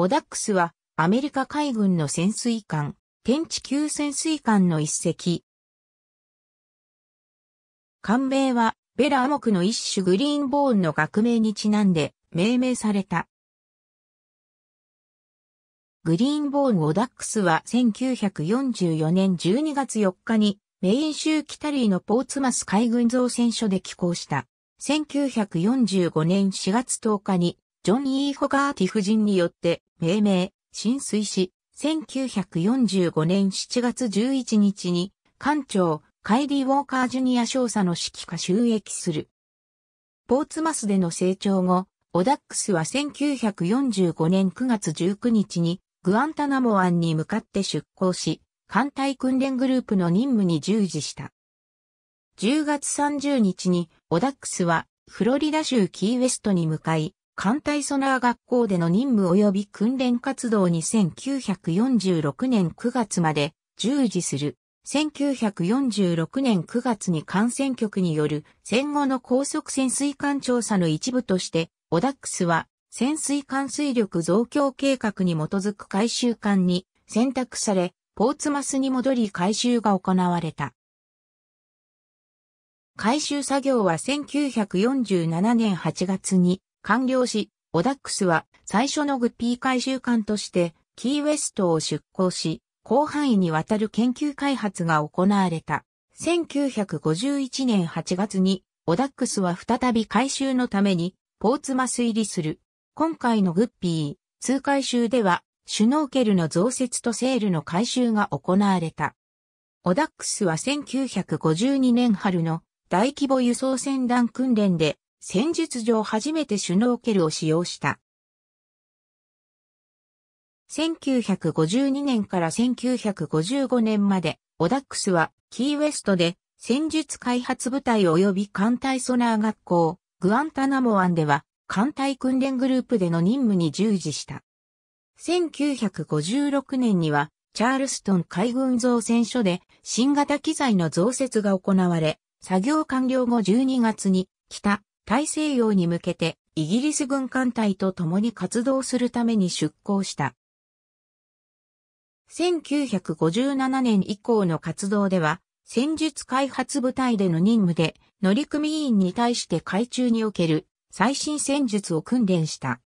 オダックスはアメリカ海軍の潜水艦、天地級潜水艦の一隻。艦名はベラアモクの一種グリーンボーンの学名にちなんで命名された。グリーンボーン・オダックスは1944年12月4日にメイン州キタリーのポーツマス海軍造船所で寄港した。1945年4月10日にジョン・イー・ホガーティ夫人によって命名、浸水し、1945年7月11日に艦長カイリー・ウォーカー・ジュニア少佐の指揮下収益する。ポーツマスでの成長後、オダックスは1945年9月19日にグアンタナモ湾に向かって出港し、艦隊訓練グループの任務に従事した。10月30日にオダックスはフロリダ州キーウェストに向かい、艦隊ソナー学校での任務及び訓練活動に1946年9月まで従事する。1946年9月に艦船局による戦後の高速潜水艦調査の一部として、オダックスは潜水艦水力増強計画に基づく回収艦に選択され、ポーツマスに戻り回収が行われた。回収作業は1947年8月に完了し、オダックスは最初のグッピー回収艦としてキーウェストを出港し、広範囲にわたる研究開発が行われた。1951年8月にオダックスは再び回収のためにポーツマス入りする。今回のグッピー、通回収では、シュノーケルの増設とセールの回収が行われた。オダックスは1952年春の大規模輸送船団訓練で戦術上初めてシュノーケルを使用した。1952年から1955年まで、オダックスはキーウェストで戦術開発部隊及び艦隊ソナー学校、グアンタナモ湾では艦隊訓練グループでの任務に従事した。1956年には、チャールストン海軍造船所で新型機材の増設が行われ、作業完了後12月に北大西洋に向けてイギリス軍艦隊と共に活動するために出港した。1957年以降の活動では、戦術開発部隊での任務で乗組員に対して海中における最新戦術を訓練した。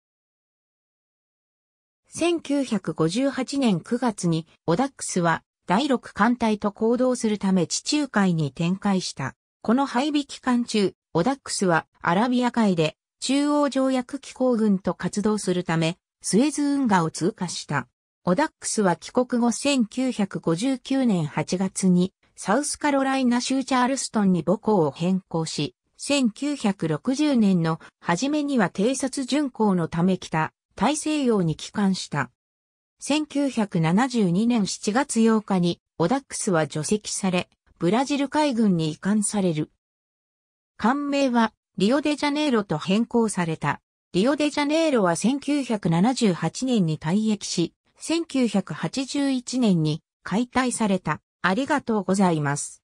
1958年9月にオダックスは第6艦隊と行動するため地中海に展開した。この配備期間中、オダックスはアラビア海で中央条約機構軍と活動するため、スエズ運河を通過した。オダックスは帰国後1959年8月にサウスカロライナ州チャールストンに母校を変更し、1960年の初めには偵察巡航のため北、大西洋に帰還した。1972年7月8日にオダックスは除籍され、ブラジル海軍に移管される。艦名はリオデジャネイロと変更された。リオデジャネイロは1978年に退役し、1981年に解体された。ありがとうございます。